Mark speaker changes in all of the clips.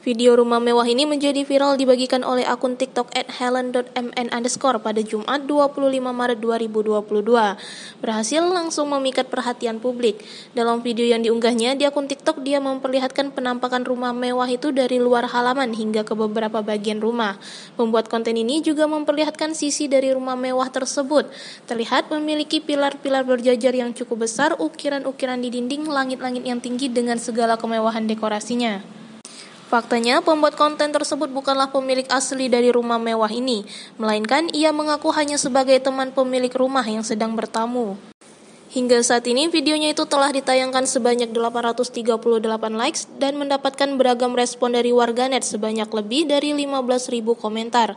Speaker 1: Video rumah mewah ini menjadi viral dibagikan oleh akun TikTok at helen.mn underscore pada Jumat 25 Maret 2022. Berhasil langsung memikat perhatian publik. Dalam video yang diunggahnya di akun TikTok, dia memperlihatkan penampakan rumah mewah itu dari luar halaman hingga ke beberapa bagian rumah. Membuat konten ini juga memperlihatkan sisi dari rumah mewah tersebut. Terlihat memiliki pilar-pilar berjajar yang cukup besar, ukiran-ukiran di dinding, langit-langit yang tinggi dengan segala kemewahan dekorasinya. Faktanya, pembuat konten tersebut bukanlah pemilik asli dari rumah mewah ini, melainkan ia mengaku hanya sebagai teman pemilik rumah yang sedang bertamu. Hingga saat ini, videonya itu telah ditayangkan sebanyak 838 likes dan mendapatkan beragam respon dari warganet sebanyak lebih dari 15.000 komentar.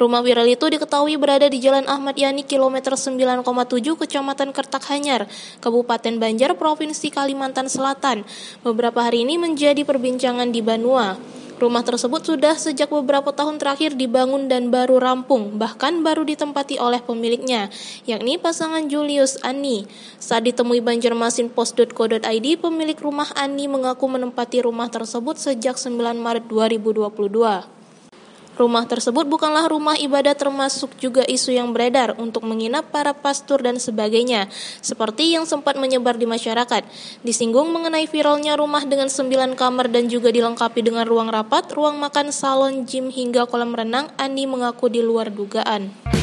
Speaker 1: Rumah viral itu diketahui berada di Jalan Ahmad Yani kilometer 9,7 Kecamatan Kertak Hanyar, Kabupaten Banjar, Provinsi Kalimantan Selatan. Beberapa hari ini menjadi perbincangan di Banua. Rumah tersebut sudah sejak beberapa tahun terakhir dibangun dan baru rampung, bahkan baru ditempati oleh pemiliknya, yakni pasangan Julius Ani. Saat ditemui banjarmasinpost.co.id, pemilik rumah Ani mengaku menempati rumah tersebut sejak 9 Maret 2022. Rumah tersebut bukanlah rumah ibadah termasuk juga isu yang beredar untuk menginap para pastor dan sebagainya, seperti yang sempat menyebar di masyarakat. Disinggung mengenai viralnya rumah dengan sembilan kamar dan juga dilengkapi dengan ruang rapat, ruang makan, salon, gym, hingga kolam renang, Andi mengaku di luar dugaan.